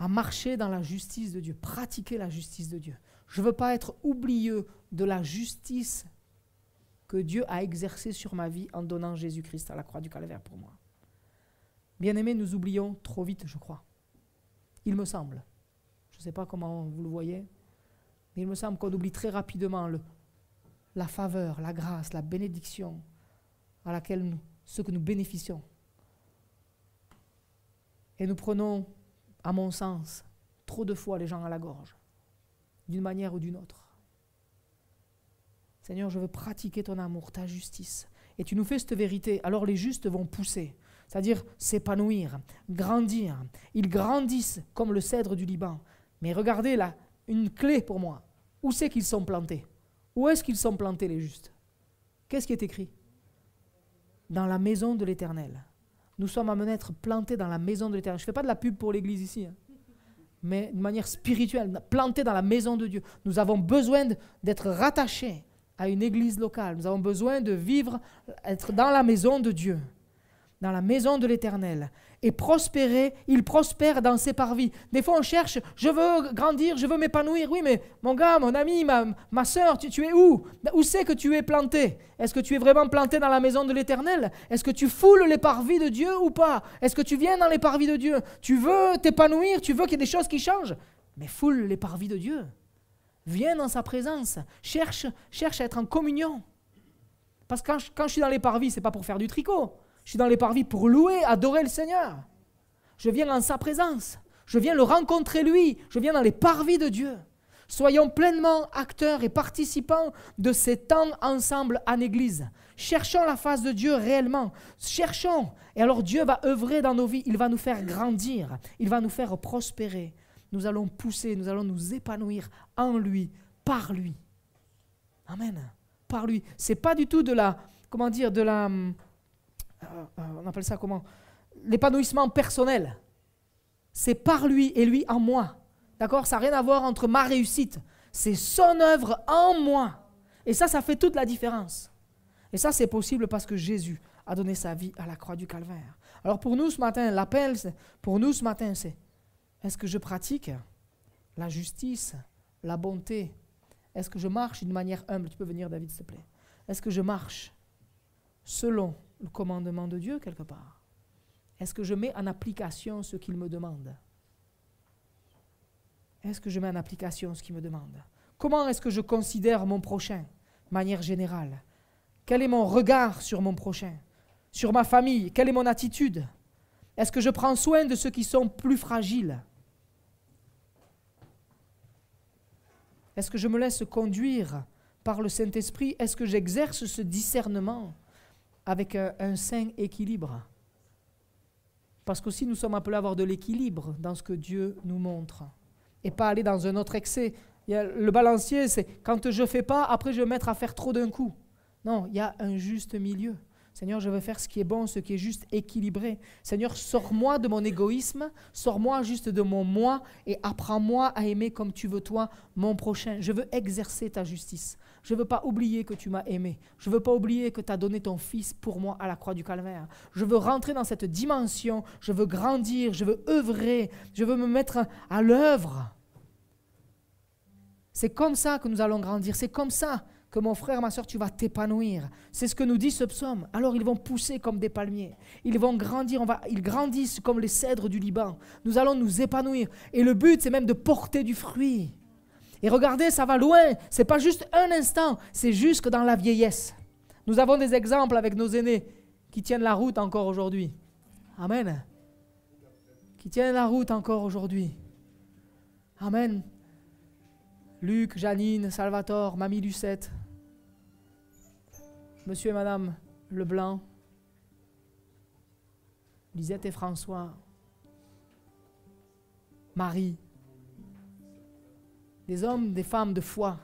à marcher dans la justice de Dieu, pratiquer la justice de Dieu. Je ne veux pas être oublieux de la justice que Dieu a exercée sur ma vie en donnant Jésus-Christ à la croix du calvaire pour moi. Bien-aimés, nous oublions trop vite, je crois. Il me semble. Je ne sais pas comment vous le voyez, mais il me semble qu'on oublie très rapidement la faveur, la grâce, la bénédiction à laquelle nous, ce que nous bénéficions. Et nous prenons, à mon sens, trop de fois les gens à la gorge, d'une manière ou d'une autre. Seigneur, je veux pratiquer ton amour, ta justice. Et tu nous fais cette vérité, alors les justes vont pousser, c'est-à-dire s'épanouir, grandir. Ils grandissent comme le cèdre du Liban. Mais regardez là, une clé pour moi. Où c'est qu'ils sont plantés? Où est-ce qu'ils sont plantés les justes? Qu'est-ce qui est écrit? Dans la maison de l'Éternel. Nous sommes amenés à être plantés dans la maison de l'Éternel. Je ne fais pas de la pub pour l'Église ici, hein. mais de manière spirituelle, plantés dans la maison de Dieu. Nous avons besoin d'être rattachés à une église locale. Nous avons besoin de vivre, être dans la maison de Dieu, dans la maison de l'Éternel. Et prospérer, il prospère dans ses parvis. Des fois, on cherche, je veux grandir, je veux m'épanouir. Oui, mais mon gars, mon ami, ma, ma soeur, tu, es où? Où c'est que tu es planté? Est-ce que tu es vraiment planté dans la maison de l'Éternel? Est-ce que tu foules les parvis de Dieu ou pas? Est-ce que tu viens dans les parvis de Dieu? Tu veux t'épanouir? Tu veux qu'il y ait des choses qui changent? Mais foule les parvis de Dieu. Viens dans sa présence. Cherche, cherche à être en communion. Parce que quand je, quand je suis dans les parvis, c'est pas pour faire du tricot. Je suis dans les parvis pour louer, adorer le Seigneur. Je viens en sa présence. Je viens le rencontrer lui. Je viens dans les parvis de Dieu. Soyons pleinement acteurs et participants de ces temps ensemble en Église. Cherchons la face de Dieu réellement. Cherchons. Et alors Dieu va œuvrer dans nos vies. Il va nous faire grandir. Il va nous faire prospérer. Nous allons pousser, nous allons nous épanouir en lui, par lui. Amen. Par lui. C'est pas du tout de la, comment dire, de la, euh, on appelle ça comment? L'épanouissement personnel. C'est par lui et lui en moi. D'accord? Ça n'a rien à voir entre ma réussite. C'est son œuvre en moi. Et ça, ça fait toute la différence. Et ça, c'est possible parce que Jésus a donné sa vie à la croix du calvaire. Alors pour nous ce matin, l'appel, pour nous ce matin, c'est est-ce que je pratique la justice, la bonté? Est-ce que je marche d'une manière humble? Tu peux venir, David, s'il te plaît. Est-ce que je marche selon le commandement de Dieu quelque part. Est-ce que je mets en application ce qu'il me demande? Est-ce que je mets en application ce qu'il me demande? Comment est-ce que je considère mon prochain, manière générale. Quel est mon regard sur mon prochain? Sur ma famille? Quelle est mon attitude? Est-ce que je prends soin de ceux qui sont plus fragiles? Est-ce que je me laisse conduire par le Saint-Esprit? Est-ce que j'exerce ce discernement avec un, sain équilibre Parce qu'aussi nous sommes appelés à avoir de l'équilibre dans ce que Dieu nous montre et pas aller dans un autre excès. Le balancier, c'est quand je fais pas, après je vais me mettre à faire trop d'un coup. Non, il y a un juste milieu. Seigneur, je veux faire ce qui est bon, ce qui est juste, équilibré. Seigneur, sors-moi de mon égoïsme, sors-moi juste de mon moi et apprends-moi à aimer comme tu veux toi, mon prochain. Je veux exercer ta justice. Je ne veux pas oublier que tu m'as aimé. Je ne veux pas oublier que tu as donné ton Fils pour moi à la croix du calvaire. Je veux rentrer dans cette dimension. Je veux grandir. Je veux œuvrer. Je veux me mettre à l'œuvre. C'est comme ça que nous allons grandir. C'est comme ça que mon frère, ma soeur, tu vas t'épanouir. C'est ce que nous dit ce psaume. Alors ils vont pousser comme des palmiers. Ils vont grandir, on va, ils grandissent comme les cèdres du Liban. Nous allons nous épanouir. Et le but, c'est même de porter du fruit. Et regardez, ça va loin. C'est pas juste un instant, c'est jusque dans la vieillesse. Nous avons des exemples avec nos aînés qui tiennent la route encore aujourd'hui. Amen. Qui tiennent la route encore aujourd'hui. Amen. Luc, Janine, Salvatore, Mamie Lucette, Monsieur et Madame Leblanc, Lisette et François, Marie, des hommes, des femmes de foi,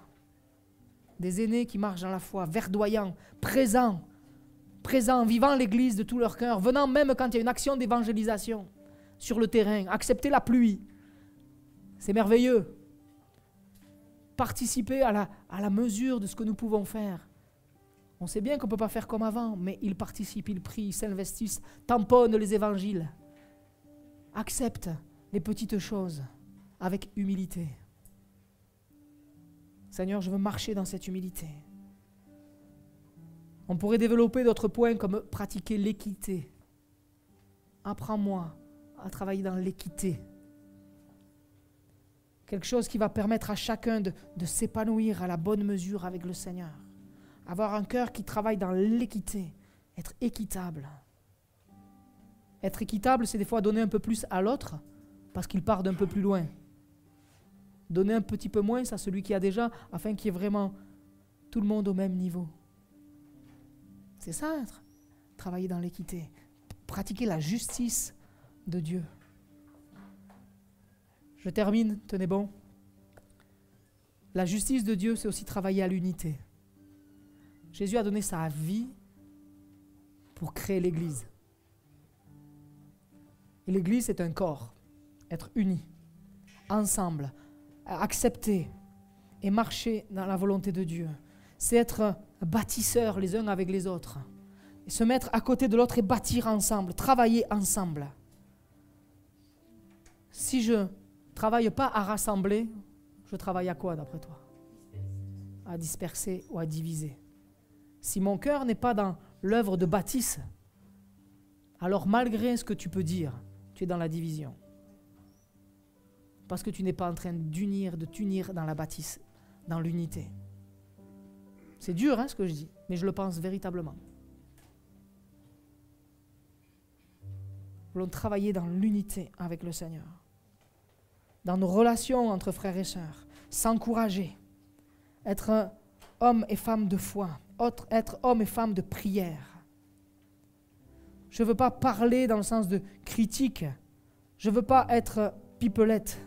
des aînés qui marchent dans la foi, verdoyants, présents, présents, vivant l'Église de tout leur cœur, venant même quand il y a une action d'évangélisation sur le terrain, accepter la pluie. C'est merveilleux. Participer à la, à la mesure de ce que nous pouvons faire. On sait bien qu'on ne peut pas faire comme avant, mais ils participent, ils prient, ils s'investissent, tamponnent les évangiles. Acceptent les petites choses avec humilité. Seigneur, je veux marcher dans cette humilité. On pourrait développer d'autres points comme pratiquer l'équité. Apprends-moi à travailler dans l'équité. Quelque chose qui va permettre à chacun de, de s'épanouir à la bonne mesure avec le Seigneur. Avoir un cœur qui travaille dans l'équité. Être équitable. Être équitable, c'est des fois donner un peu plus à l'autre parce qu'il part d'un peu plus loin. Donner un petit peu moins à celui qui a déjà afin qu'il y ait vraiment tout le monde au même niveau. C'est ça, travailler dans l'équité. Pratiquer la justice de Dieu. Je termine, tenez bon. La justice de Dieu, c'est aussi travailler à l'unité. Jésus a donné sa vie pour créer l'Église. Et l'Église, c'est un corps. Être unis, ensemble, accepter et marcher dans la volonté de Dieu. C'est être bâtisseurs les uns avec les autres. Se mettre à côté de l'autre et bâtir ensemble, travailler ensemble. Si je travaille pas à rassembler, je travaille à quoi d'après toi? À disperser ou à diviser. Si mon cœur n'est pas dans l'œuvre de bâtisse, alors malgré ce que tu peux dire, tu es dans la division. Parce que tu n'es pas en train d'unir, de t'unir dans la bâtisse, dans l'unité. C'est dur hein, ce que je dis, mais je le pense véritablement. Nous voulons travailler dans l'unité avec le Seigneur, dans nos relations entre frères et sœurs, s'encourager, être homme et femme de foi, être homme et femme de prière. Je ne veux pas parler dans le sens de critique. Je ne veux pas être pipelette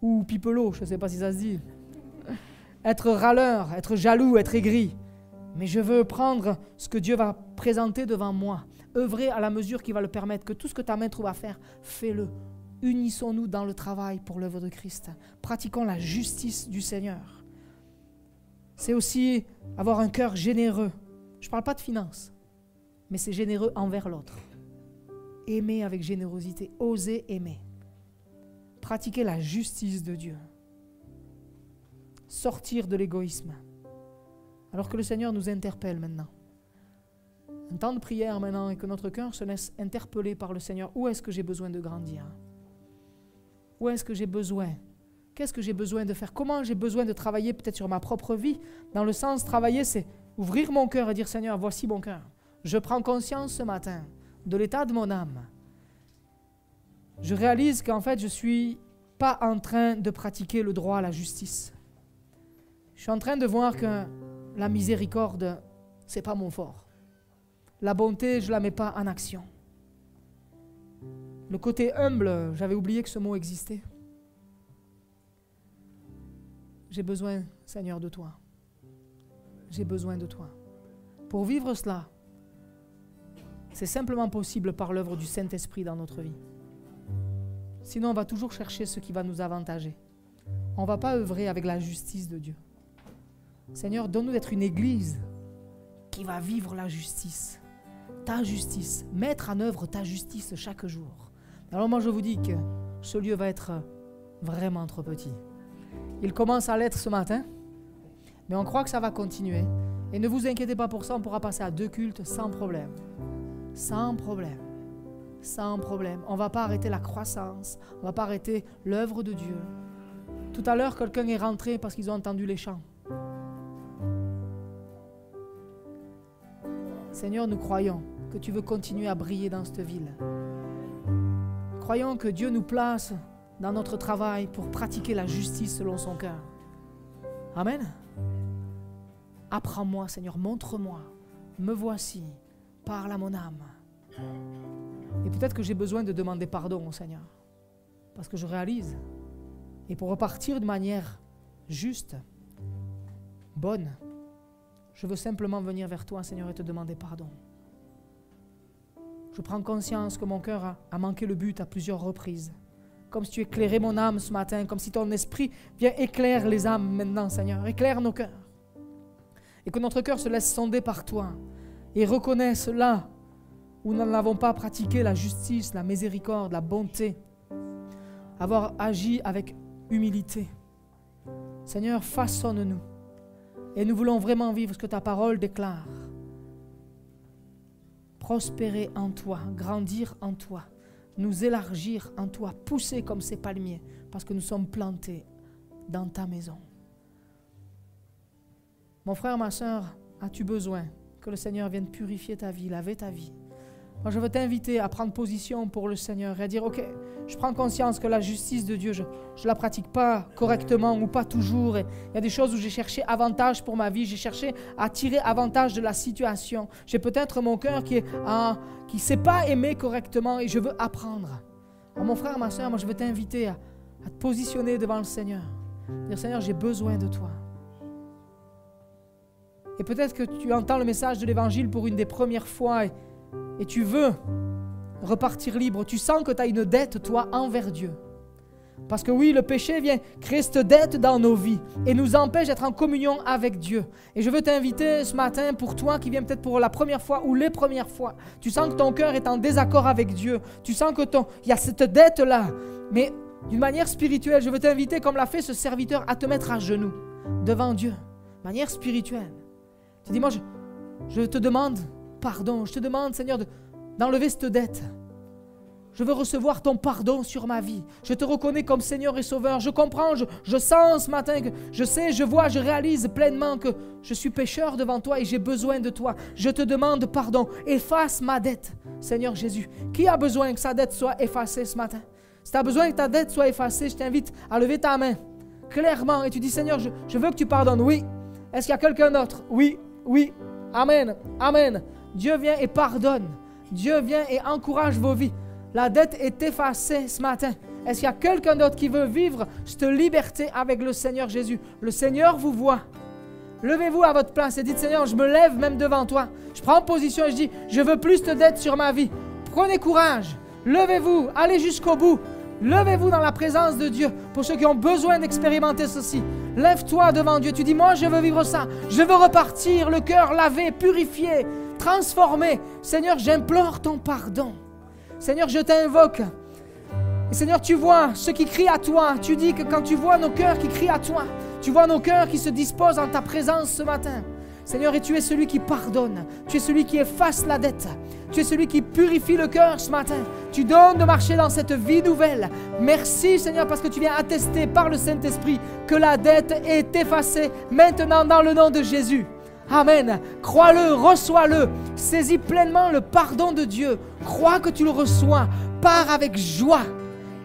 ou pipelot, je ne sais pas si ça se dit. Être râleur, être jaloux, être aigri. Mais je veux prendre ce que Dieu va présenter devant moi, œuvrer à la mesure qui va le permettre, que tout ce que ta main trouve à faire, fais-le. Unissons-nous dans le travail pour l'œuvre de Christ. Pratiquons la justice du Seigneur. C'est aussi avoir un cœur généreux. Je ne parle pas de finances mais c'est généreux envers l'autre. Aimer avec générosité, oser aimer. Pratiquer la justice de Dieu. Sortir de l'égoïsme. Alors que le Seigneur nous interpelle maintenant. Un temps de prière maintenant et que notre cœur se laisse interpeller par le Seigneur. Où est-ce que j'ai besoin de grandir? Où est-ce que j'ai besoin Qu'est-ce que j'ai besoin de faire? Comment j'ai besoin de travailler peut-être sur ma propre vie? Dans le sens, travailler, c'est ouvrir mon cœur et dire Seigneur, voici mon cœur. Je prends conscience ce matin de l'état de mon âme. Je réalise qu'en fait, je ne suis pas en train de pratiquer le droit à la justice. Je suis en train de voir que la miséricorde, c'est pas mon fort. La bonté, je la mets pas en action. Le côté humble, j'avais oublié que ce mot existait. J'ai besoin, Seigneur, de toi. J'ai besoin de toi. Pour vivre cela, c'est simplement possible par l'œuvre du Saint-Esprit dans notre vie. Sinon, on va toujours chercher ce qui va nous avantager. On ne va pas œuvrer avec la justice de Dieu. Seigneur, donne-nous d'être une église qui va vivre la justice. Ta justice. Mettre en œuvre ta justice chaque jour. Alors moi, je vous dis que ce lieu va être vraiment trop petit. Il commence à l'être ce matin, mais on croit que ça va continuer. Et ne vous inquiétez pas pour ça, on pourra passer à deux cultes sans problème. Sans problème. Sans problème. On ne va pas arrêter la croissance. On ne va pas arrêter l'œuvre de Dieu. Tout à l'heure, quelqu'un est rentré parce qu'ils ont entendu les chants. Seigneur, nous croyons que tu veux continuer à briller dans cette ville. Croyons que Dieu nous place dans notre travail pour pratiquer la justice selon son cœur. Amen. Apprends-moi, Seigneur, montre-moi. Me voici parle à mon âme. Et peut-être que j'ai besoin de demander pardon au Seigneur. Parce que je réalise. Et pour repartir de manière juste, bonne, je veux simplement venir vers toi, Seigneur, et te demander pardon. Je prends conscience que mon cœur a, manqué le but à plusieurs reprises. Comme si tu éclairais mon âme ce matin, comme si ton esprit vient éclaire les âmes maintenant, Seigneur. Éclaire nos cœurs. Et que notre cœur se laisse sonder par toi et reconnaissent là où nous n'avons pas pratiqué la justice, la miséricorde, la bonté, avoir agi avec humilité. Seigneur, façonne-nous. Et nous voulons vraiment vivre ce que ta parole déclare. Prospérer en toi, grandir en toi, nous élargir en toi, pousser comme ces palmiers, parce que nous sommes plantés dans ta maison. Mon frère, ma soeur, as-tu besoin que le Seigneur vienne purifier ta vie, laver ta vie? Moi, je veux t'inviter à prendre position pour le Seigneur et à dire, OK, je prends conscience que la justice de Dieu, je ne la pratique pas correctement ou pas toujours. Il y a des choses où j'ai cherché avantage pour ma vie, j'ai cherché à tirer avantage de la situation. J'ai peut-être mon cœur qui ne qui sait pas aimer correctement et je veux apprendre. mon frère, ma soeur, moi je veux t'inviter à, te positionner devant le Seigneur. Dire Seigneur, j'ai besoin de toi. Et peut-être que tu entends le message de l'Évangile pour une des premières fois et tu veux repartir libre. Tu sens que tu as une dette, toi, envers Dieu. Parce que oui, le péché vient créer cette dette dans nos vies et nous empêche d'être en communion avec Dieu. Et je veux t'inviter ce matin, pour toi qui viens peut-être pour la première fois ou les premières fois, tu sens que ton cœur est en désaccord avec Dieu. Tu sens que ton, il y a cette dette-là. Mais d'une manière spirituelle, je veux t'inviter, comme l'a fait ce serviteur, à te mettre à genoux devant Dieu. Manière spirituelle. Tu dis, moi, je, je te demande pardon. Je te demande, Seigneur, de, d'enlever cette dette. Je veux recevoir ton pardon sur ma vie. Je te reconnais comme Seigneur et Sauveur. Je comprends, je, sens ce matin que je sais, je vois, je réalise pleinement que je suis pécheur devant toi et j'ai besoin de toi. Je te demande pardon. Efface ma dette, Seigneur Jésus. Qui a besoin que sa dette soit effacée ce matin? Si tu as besoin que ta dette soit effacée, je t'invite à lever ta main clairement et tu dis Seigneur, je, je veux que tu pardonnes. Oui. Est-ce qu'il y a quelqu'un d'autre? Oui, oui. Amen. Amen. Dieu vient et pardonne. Dieu vient et encourage vos vies. La dette est effacée ce matin. Est-ce qu'il y a quelqu'un d'autre qui veut vivre cette liberté avec le Seigneur Jésus? Le Seigneur vous voit. Levez-vous à votre place et dites Seigneur, je me lève même devant toi. Je prends position et je dis, je veux plus de dette sur ma vie. Prenez courage. Levez-vous. Allez jusqu'au bout. Levez-vous dans la présence de Dieu pour ceux qui ont besoin d'expérimenter ceci. Lève-toi devant Dieu. Tu dis, moi je veux vivre ça. Je veux repartir, le cœur lavé, purifié, transformé. Seigneur, j'implore ton pardon. Seigneur, je t'invoque. Et Seigneur, tu vois ceux qui crient à toi. Tu dis que quand tu vois nos cœurs qui crient à toi, tu vois nos cœurs qui se disposent en ta présence ce matin. Seigneur, et tu es celui qui pardonne. Tu es celui qui efface la dette. Tu es celui qui purifie le cœur ce matin. Tu donnes de marcher dans cette vie nouvelle. Merci Seigneur parce que tu viens attester par le Saint-Esprit que la dette est effacée maintenant dans le nom de Jésus. Amen. Crois-le, reçois-le. Saisis pleinement le pardon de Dieu. Crois que tu le reçois. Pars avec joie.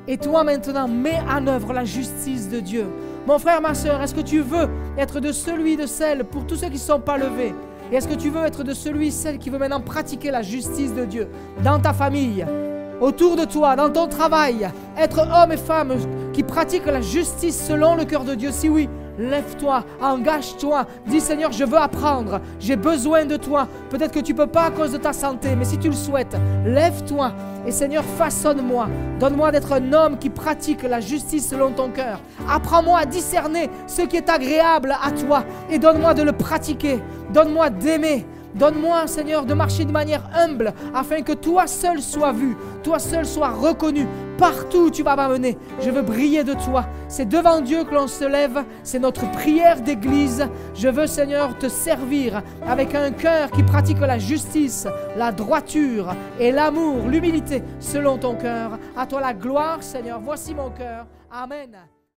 Et toi maintenant, mets en œuvre la justice de Dieu. Mon frère, ma soeur, est-ce que tu veux être de celui, de celle, pour tous ceux qui ne sont pas levés? Et est-ce que tu veux être de celui, celle qui veut maintenant pratiquer la justice de Dieu dans ta famille, autour de toi, dans ton travail? Être homme et femme qui pratiquent la justice selon le cœur de Dieu Si oui, Lève-toi, engage-toi. Dis Seigneur, je veux apprendre. J'ai besoin de toi. Peut-être que tu ne peux pas à cause de ta santé, mais si tu le souhaites, lève-toi. Et Seigneur, façonne-moi. Donne-moi d'être un homme qui pratique la justice selon ton cœur. Apprends-moi à discerner ce qui est agréable à toi et donne-moi de le pratiquer. Donne-moi d'aimer. Donne-moi, Seigneur, de marcher de manière humble afin que toi seul sois vu, toi seul sois reconnu. Partout où tu vas m'amener, je veux briller de toi. C'est devant Dieu que l'on se lève, c'est notre prière d'église. Je veux, Seigneur, te servir avec un cœur qui pratique la justice, la droiture et l'amour, l'humilité selon ton cœur. À toi la gloire, Seigneur. Voici mon cœur. Amen.